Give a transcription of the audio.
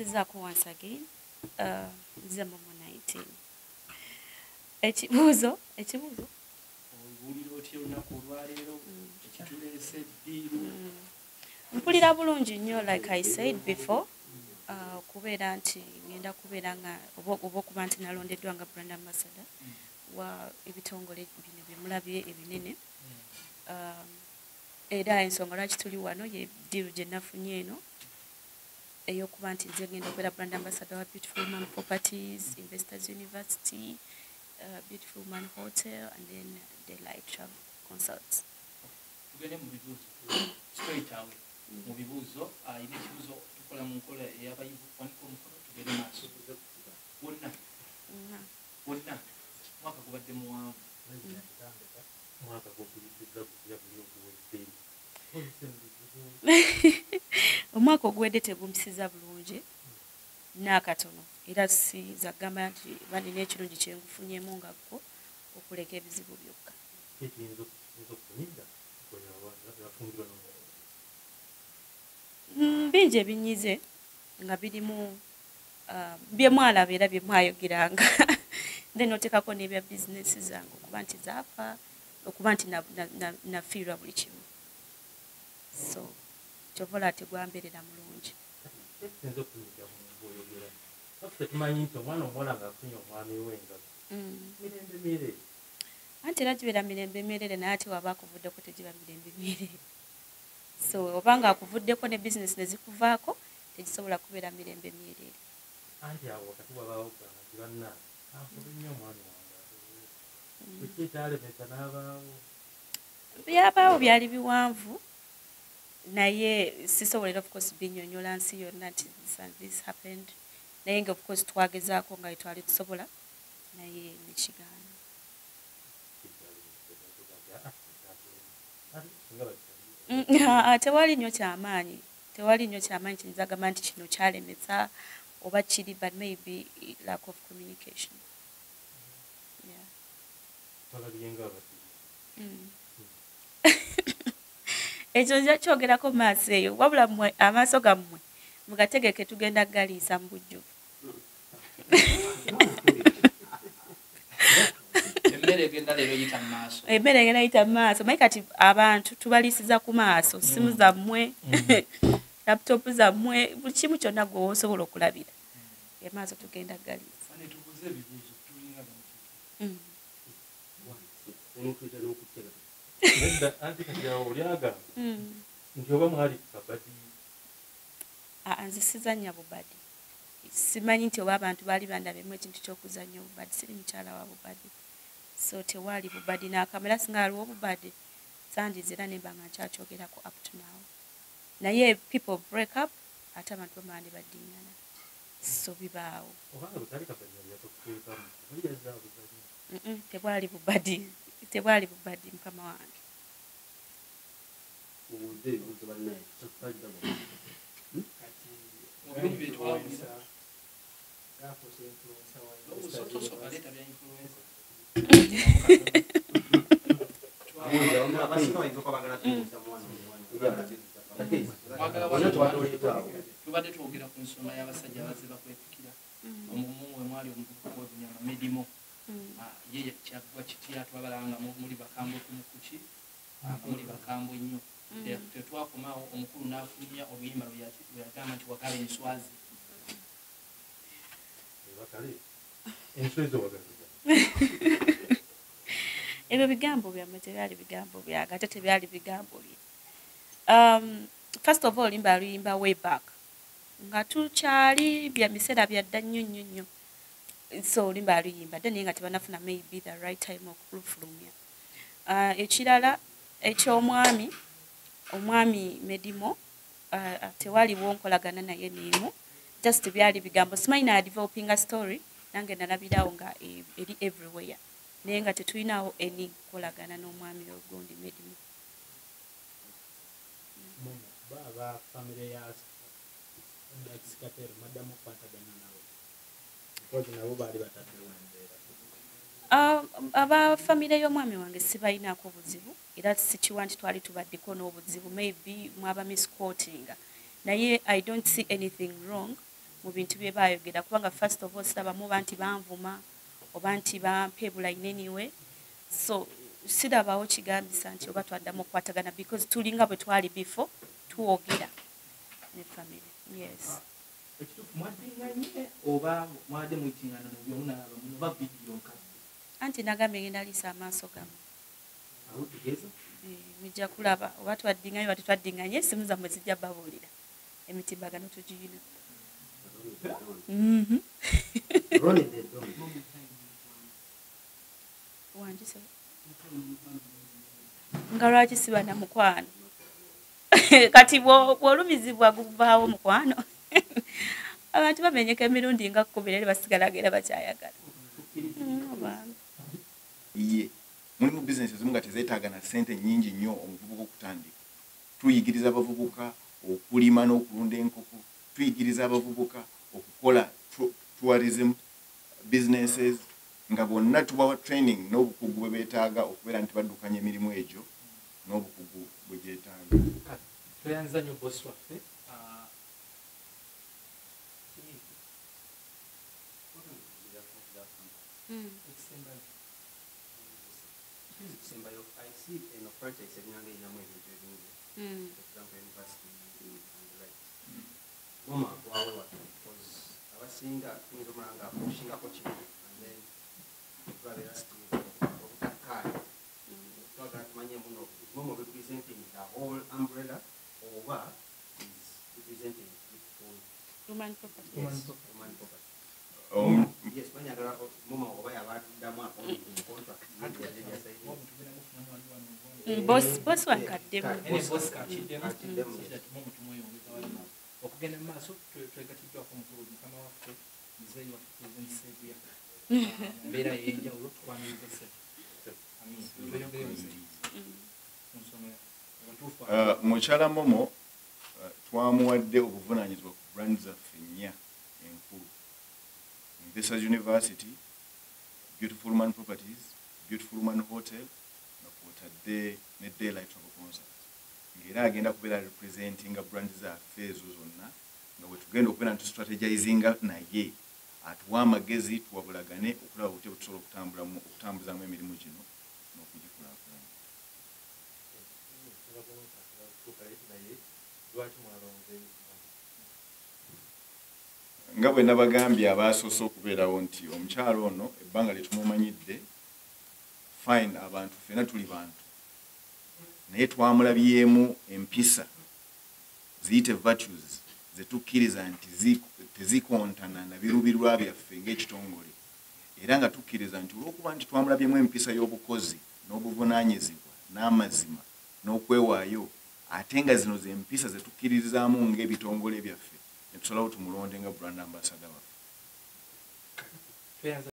nzizaako once again uh, momo 19 ekibuuzo ekibuuzo? Owulira otya olunaku olwaleero? Ekituleese eddiiru? Mpulira bulungi nnyo like i said before uh, okubeera nti ngenda kubeera nga oba okuba nti nalondeddwa nga brand ambassador wa ebitongole bino byemulabye ebinene. Um, era ensonga lwaki tuli wano ye diru gye nafunye eno ey'okuba nti nze ngenda okubeera brand ambassador wa beautiful man properties investors university uh, beautiful man hotel and then the light travel consults tugende mu bibuuzo. Straight away. Mu bibuuzo ayina ekibuuzo tukola mu nkola eyabayivu wanika omukono tugende maaso. Wonna. Wonna. Mwaka gubadde muwanvu. Mwaka gwokuyitiza kutya buli okuwedde omwaka oguwedde tegumpisiza bulungi naakatono era siza kugamba nti banina ekirungi kyengufunyemu nga gwo okuleka ebizibu byokka. Mm, bingi ebinyize nga birimu ah, byemwalaba era byemwayogeranga then oteekako n'ebya bizinesi zange okuba nti zaafa okuba nti na- na- na- nafiirwa buli kimu. So kyovola tegwambeerera mulungi. Ekiyinza okufunira bwoyogera affe tumanyi nti omwana omuwala ngaafunye omwami we nga Mm. mirembe mire. Anti era gibeera mirembe mierere naye ate waba akuvuddeko tegiba mirembe mierere so oba nga akuvuddeko ne bizinesi ne zikuvaako tegisobola kubeera mirembe mierere anti awo wakati wabaawo gamba ti banna anfube nnyo omwami wange kuki ekyalemesa n'abaawo. Byabaawo byali biwanvu naye sisobolera of course binyonyola nsi yonna nti this happened. Naye nga of course twagezaako nga twali tusobola. Naye nekigaana Mm, ah, tewali nnyo kyamaanyi. Tewali nnyo kyamaanyi kinzagamba nti kino kyalemesa oba kiri but maybe lack of communication. Yeah. Mm. ekyo nja kyogerako mu maaso eyo wabula mmwe amaaso gammwe mugategeke tugenda kugaliisa mu bujjuvu emmere egenda yita mu maaso. Maye kati abantu tubaliisiza ku maaso simu zammwe laputopu zammwe buli kimu kyonna gwe osobola okulabira. Emaaso tugenda kugaliisa. Fane tubuze nedda anti kati awo olyagamba Mm. nti oba mwali kabadi? Aa, nze sizannya bubadi. Simanyi nti oba abantu baali bandabemu ekintu kyokuzannya obubadi siri mukyala wa bubadi. So tewaali bubadi. Nakamera singa aliwo obubadi sandizira nemba nga nkyakyogerako up to now. Naye people break up ate abantu bamala ne baddiŋŋana. So bibaawo. Oli tebwali bubadi tebwali bubadi mukama wange tubadde twogera ku nsonga y'abasajja bazze bakwepikira omumu we mwali omuvubuka webunyama medimo Mm. Ah, ye kyaggwa kitya twabalanga mu- muli bakambwe kumukuki nga muli bakambwe nnyo. Eh, tetwakomawo omukulu n'afulumya oluyimba lwe yati- lwe yagamba nti wakala enswazi. Ebyo bigambo byammwe tebyali bigambo byange ate tebyali bigambo bye. Um, first of all limba luyimba way back. Nga tukyali bya biseera byadda nnyo nnyo nnyo so olimba aluyimba dde naye nga tebanafuna maybe the right time okulufulumya uh, ekirala ekyomwami omwami medimo uh, tewaliwo nkolagana naye neemu just byali bigambo. Simanyi na developing a story nange nalabirawo nga e- eri everywhere. Naye nga tetulinawo eni nkolagana n'omwami ogundi medimo. Baba famire ya dakisikatero madamu okukwatagana nabo aba famire y'omwami wange sibalinaako buzibu era sikiwa nti twali tubaddeko n'obuzibu maybe mwaba misquotinga. Naye i don't see anything wrong mu bintu bye baayogera kubanga first of all sirabamu oba nti banvuma oba nti bampeebula in any way so sirabawo kigambisa nti oba twaddamu okukwatagana because tulinga bwe twali before tuwogera ne family yes ekituufu mwaddinganye oba mwadde muyitingana nobyomunalaba munoba vidiyo nkadde anti nagambye ngenda liisa amaaso gamu Eh, mujja kulaba oba twaddinganye oba tetwaddinganye esimu zammwe zijja babuulira. Emitimbagano tugiyina. Mhm. wanjise nga lwaki siba na mukwano? Kati bwo- bw'olumizibwa guvaawo mukwano abantu bamenyeka emirundi nga kkumi naye basigala gera bakyayagala. Mm, ye mulimu bizinesi ezimu nga tezeetaaga na ssente nnyingi nnyo omuvubuka okutandika. Tuyigiriza abavubuka okulima n'okulunda enkoko tuyigiriza abavubuka okukola tourism businesses nga bonna tubawa training n'obukugu bwe beetaaga okubeera nti baddukanya emirimu egyo n'obukugu bwe gyetaaga kati tweyanza nnyo bosi waffe Mm. It's I in mm. for example, university and because I was seeing that pushing up and then oh, that mm. thought that representing the whole umbrella over is representing human Human. Um, yes banyagala momo oba yabatuddamu bosi walina okugenda mu maaso twe- twegatiddwako omukulu mukama waffe muzeeyi waffe pulezidenti sebuya mbeera ey'enjawulo tukwaniriza Uh, mukyala momo twamuwadde obuvunaanyizibwa ku brand zaffe nnya investors university beautiful man properties beautiful man hotel nga kwotadde ne daylight travel concert ng'era agenda kubeera representinga brand zaffe ezo zonna nga bwe tugenda okubeera nti strategizinga naye atuwa amagezi tuwabulagane okulaba butya bwe tusobola okutambulamu okutambuzamu emirimu gino n'okugikulaakulanya. Naye lwaki mwalonze nga bwe nabagambye abasoose okubeerawo nti omukyalo ono ebbanga lye tumumanyidde fine abantu ffena tuli bantu. Naye twamulabyemu empisa ziyite virtues zetukkiriza nti zi- tezikontana na birubirwa byaffe ng'ekitongole. Era nga tukkiriza nti olw'okuba nti twamulabyemu empisa y'obukozi n'obuvunaanyizibwa n'amazima n'okwewaayo ate nga zino zempisa zetukkiririzaamu ng'ebitongole byaffe ne tusalawo tumulonde nga brand ambassador waffe